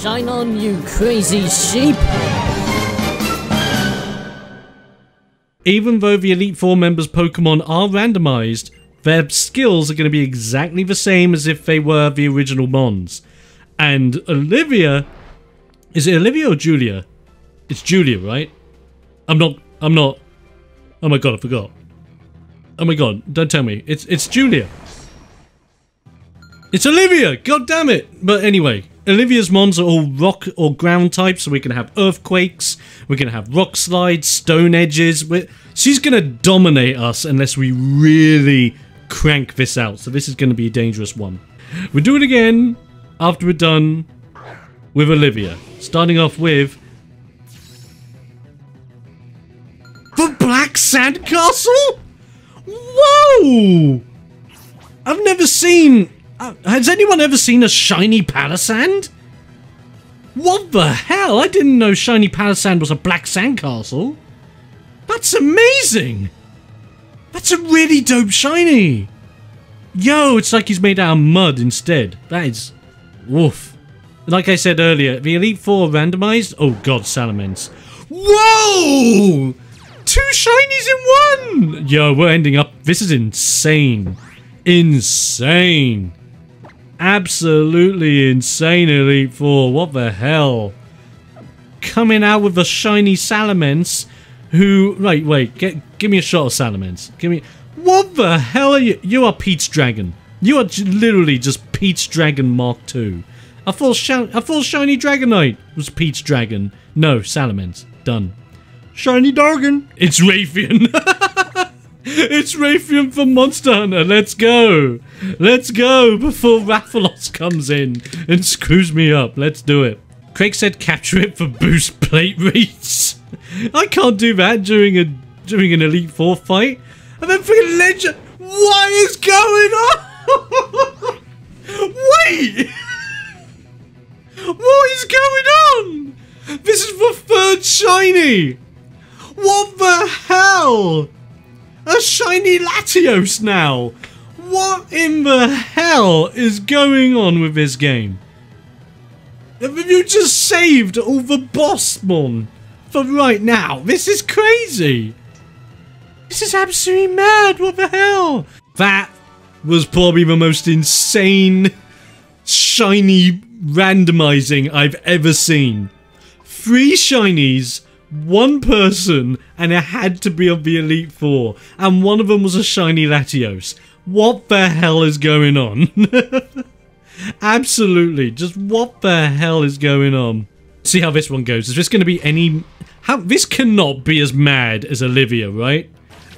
Shine on, you crazy sheep! Even though the Elite Four members' Pokemon are randomized, their skills are going to be exactly the same as if they were the original Mons. And Olivia... Is it Olivia or Julia? It's Julia, right? I'm not... I'm not... Oh my god, I forgot. Oh my god, don't tell me. It's it's Julia. It's Olivia! God damn it! But anyway, Olivia's mons are all rock or ground types, so we can have earthquakes, we're gonna have rock slides, stone edges. We're, she's gonna dominate us unless we really crank this out. So this is gonna be a dangerous one. We'll do it again after we're done with Olivia. Starting off with the Black Sandcastle? Whoa! I've never seen uh, has anyone ever seen a shiny Palossand? What the hell? I didn't know shiny Palossand was a black sandcastle. That's amazing! That's a really dope shiny! Yo, it's like he's made out of mud instead. That is... Woof. Like I said earlier, the Elite Four randomized... Oh god, Salamence. Whoa! Two shinies in one! Yo, we're ending up... This is insane. Insane. Absolutely insane, Elite Four. What the hell? Coming out with a shiny Salamence who... Wait, wait. Get, give me a shot of Salamence. Give me... What the hell are you? You are Peach Dragon. You are literally just Peach Dragon Mark II. A full, a full shiny Dragonite was Peach Dragon. No, Salamence. Done. Shiny Dragon. It's Rathian. It's Rathian from Monster Hunter. Let's go. Let's go before Rathalos comes in and screws me up. Let's do it. Craig said capture it for boost plate rates. I can't do that during a during an Elite Four fight. And then freaking Legend. What is going on? Wait. what is going on? This is the third shiny. What the hell? A shiny Latios now! What in the hell is going on with this game? You just saved all the bossmon for right now? This is crazy! This is absolutely mad, what the hell? That was probably the most insane shiny randomizing I've ever seen. Three shinies one person and it had to be of the Elite Four, and one of them was a shiny Latios. What the hell is going on? Absolutely, just what the hell is going on? See how this one goes. Is this going to be any... How This cannot be as mad as Olivia, right?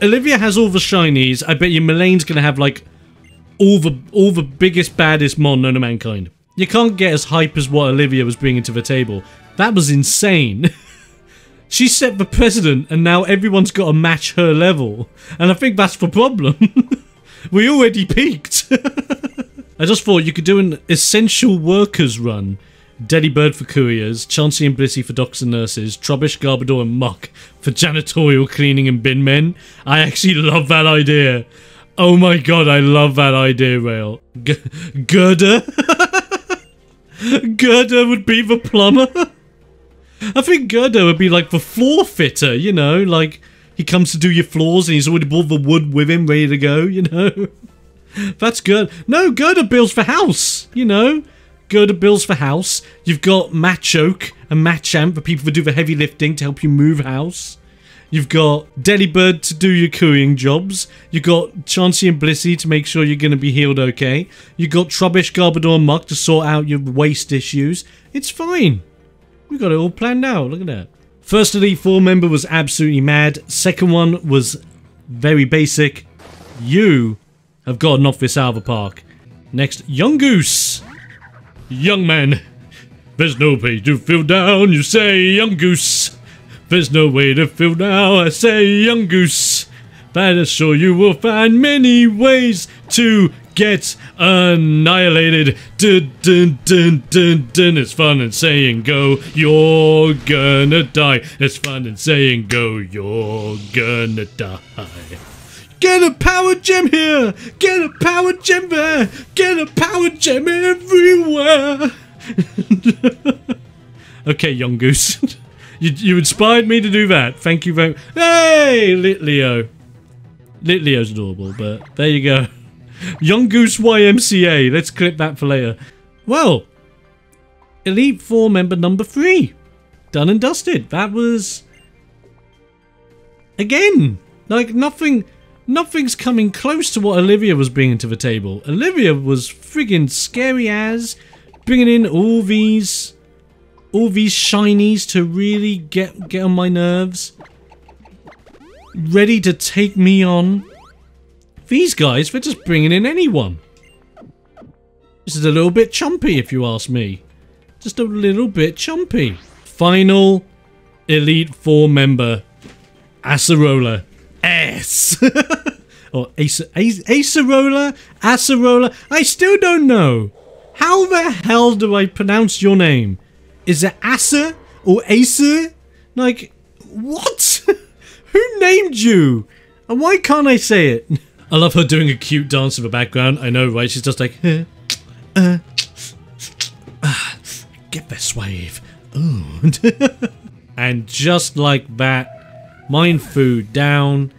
Olivia has all the shinies. I bet you Molayne's going to have, like, all the all the biggest, baddest mon known to mankind. You can't get as hype as what Olivia was bringing to the table. That was insane. She set the precedent and now everyone's got to match her level. And I think that's the problem. we already peaked. I just thought you could do an essential workers run. Delibird for couriers, Chansey and Blissey for doctors and nurses, Trubbish, Garbodor and Muk for janitorial cleaning and bin men. I actually love that idea. Oh my god, I love that idea, Rail. G Gurdurr? Gurdurr would be the plumber? I think Gurdurr would be like the floor fitter, you know, like he comes to do your floors and he's already brought the wood with him ready to go, you know. That's good. No, Gurdurr builds for house, you know. Gurdurr builds for house. You've got Machoke and Machamp for people who do the heavy lifting to help you move house. You've got Delibird to do your cooing jobs. You've got Chansey and Blissey to make sure you're going to be healed okay. You've got Trubbish, Garbodor, and Muk to sort out your waste issues. It's fine. We got it all planned out. Look at that. First of the Four member was absolutely mad. Second one was very basic. You have gotten off this out of the park. Next, Young Goose. Young man. There's no way to feel down, you say, Young Goose. There's no way to feel down, I say, Yungoos. But I'm sure you will find many ways to get annihilated. Dun, dun, dun, dun, dun. It's fun and saying go, you're gonna die. It's fun and saying go, you're gonna die. Get a power gem here! Get a power gem there! Get a power gem everywhere! Okay, young goose. you, you inspired me to do that. Thank you very Hey, Litleo. Litleo's adorable, but there you go. Young Goose YMCA. Let's clip that for later. Well, Elite Four member number three. Done and dusted. That was... Again, like nothing... Nothing's coming close to what Olivia was bringing to the table. Olivia was friggin' scary as, bringing in all these, all these shinies to really get get on my nerves. Ready to take me on. These guys, they're just bringing in anyone. This is a little bit chumpy, if you ask me. Just a little bit chumpy. Final Elite Four member, Acerola. S. or Acer, Acerola? Acerola? I still don't know. How the hell do I pronounce your name? Is it Acer or Acer? Like, what? Who named you? And why can't I say it? I love her doing a cute dance in the background. I know, right? She's just like, uh, uh, get this wave. Ooh. and just like that, mind food down.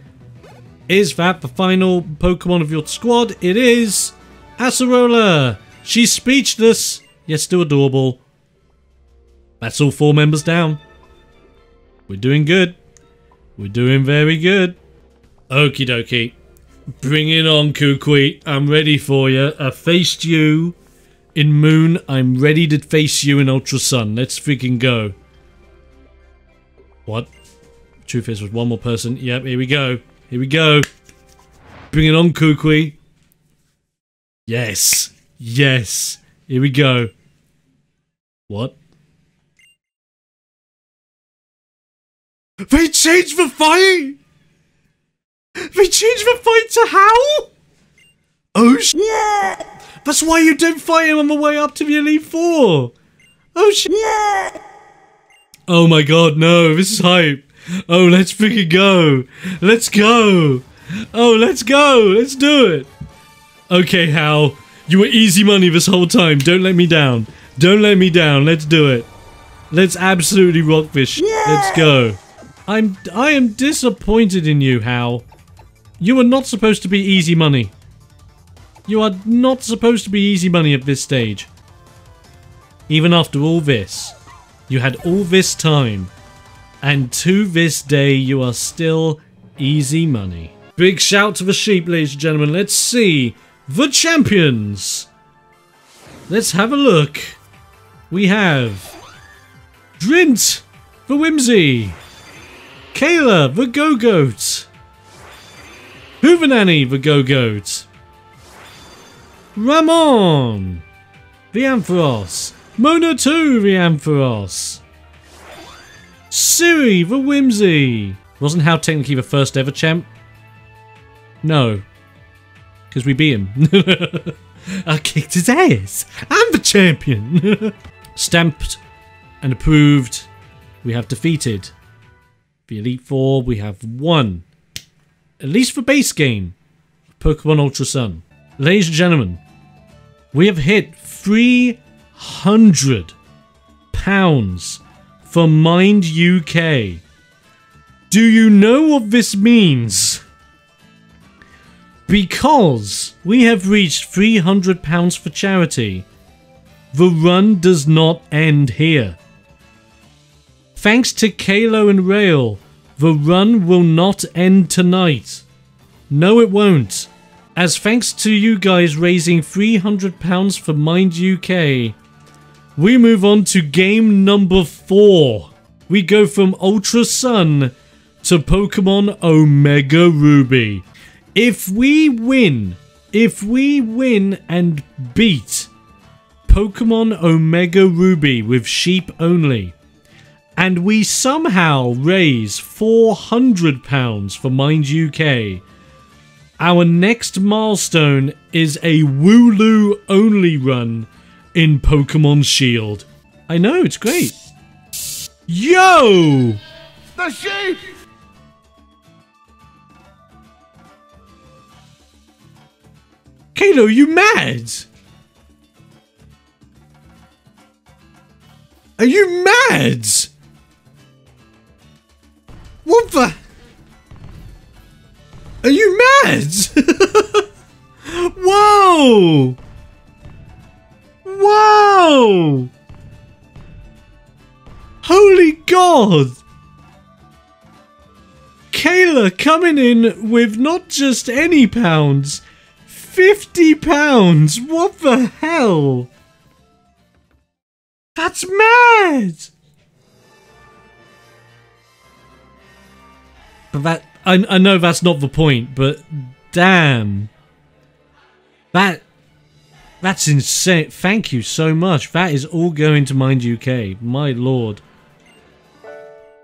Is that the final Pokemon of your squad? It is Acerola. She's speechless, yet still adorable. That's all four members down. We're doing good. We're doing very good. Okie dokie. Bring it on, Kukui. I'm ready for you. I faced you in Moon. I'm ready to face you in Ultra Sun. Let's freaking go. What? Truth is, with one more person. Yep, here we go. Here we go. Bring it on, Kukui. Yes. Yes. Here we go. What? They changed the fight! They changed the fight to how? Oh sh- yeah. That's why you didn't fight him on the way up to the Elite Four! Oh sh- yeah. Oh my god, no, this is hype. Oh, let's freaking go. Let's go. Oh, let's go. Let's do it. Okay, Hau. You were easy money this whole time. Don't let me down. Don't let me down. Let's do it. Let's absolutely rock this. Yeah. Let's go. I'm I am disappointed in you, Hau. You are not supposed to be easy money. You are not supposed to be easy money at this stage. Even after all this, you had all this time and to this day, you are still easy money. Big shout to the sheep, ladies and gentlemen. Let's see the champions. Let's have a look. We have Drint, the Whimsy. Kayla, the Go-Goat. Hoovenanny, the Go-Goat. Ramon, the Ampharos. Mona 2, the Ampharos. Siri, the Whimsy! Wasn't Hau technically the first ever champ? No. Because we beat him. I kicked his ass! I'm the champion! Stamped and approved. We have defeated. The Elite Four, we have won. At least for base game. Pokemon Ultra Sun. Ladies and gentlemen, we have hit 300 pounds for Mind UK. Do you know what this means? Because we have reached £300 for charity, the run does not end here. Thanks to Kalo and Rail, the run will not end tonight. No, it won't. As thanks to you guys raising £300 for Mind UK, we move on to game number four. We go from Ultra Sun to Pokemon Omega Ruby. If we win, if we win and beat Pokemon Omega Ruby with sheep only, and we somehow raise £400 for Mind UK, our next milestone is a Wooloo only run in Pokemon Shield. I know, it's great. Yo! The sheep! Kato, you mad? Are you mad? What the? Are you mad? Whoa! Whoa! Holy God! Kayla coming in with not just any pounds, 50 pounds! What the hell? That's mad! But that I I know that's not the point, but damn. That that's insane. Thank you so much. That is all going to Mind UK. My lord.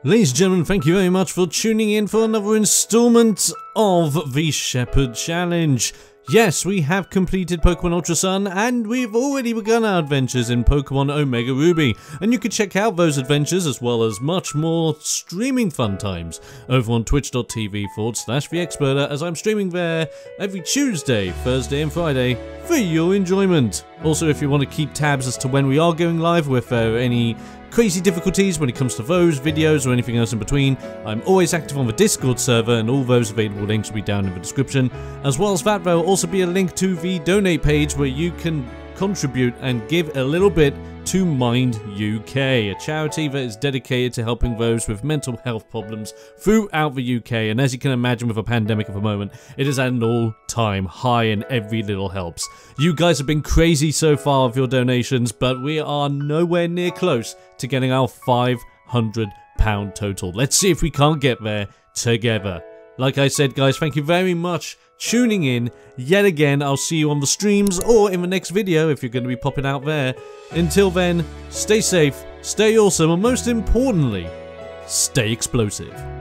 Ladies and gentlemen, thank you very much for tuning in for another installment of the Shepherd Challenge. Yes, we have completed Pokemon Ultra Sun, and we've already begun our adventures in Pokemon Omega Ruby. And you can check out those adventures as well as much more streaming fun times over on twitch.tv forward slash the as I'm streaming there every Tuesday, Thursday, and Friday for your enjoyment. Also, if you want to keep tabs as to when we are going live with there any crazy difficulties when it comes to those, videos, or anything else in between, I'm always active on the Discord server and all those available links will be down in the description. As well as that, there will also be a link to the donate page where you can contribute and give a little bit to Mind UK, a charity that is dedicated to helping those with mental health problems throughout the UK. And as you can imagine with a pandemic at the moment, it is at an all-time high and every little helps. You guys have been crazy so far with your donations, but we are nowhere near close to getting our 500 pound total. Let's see if we can't get there together. Like I said, guys, thank you very much tuning in yet again. I'll see you on the streams or in the next video if you're going to be popping out there. Until then, stay safe, stay awesome, and most importantly, stay explosive.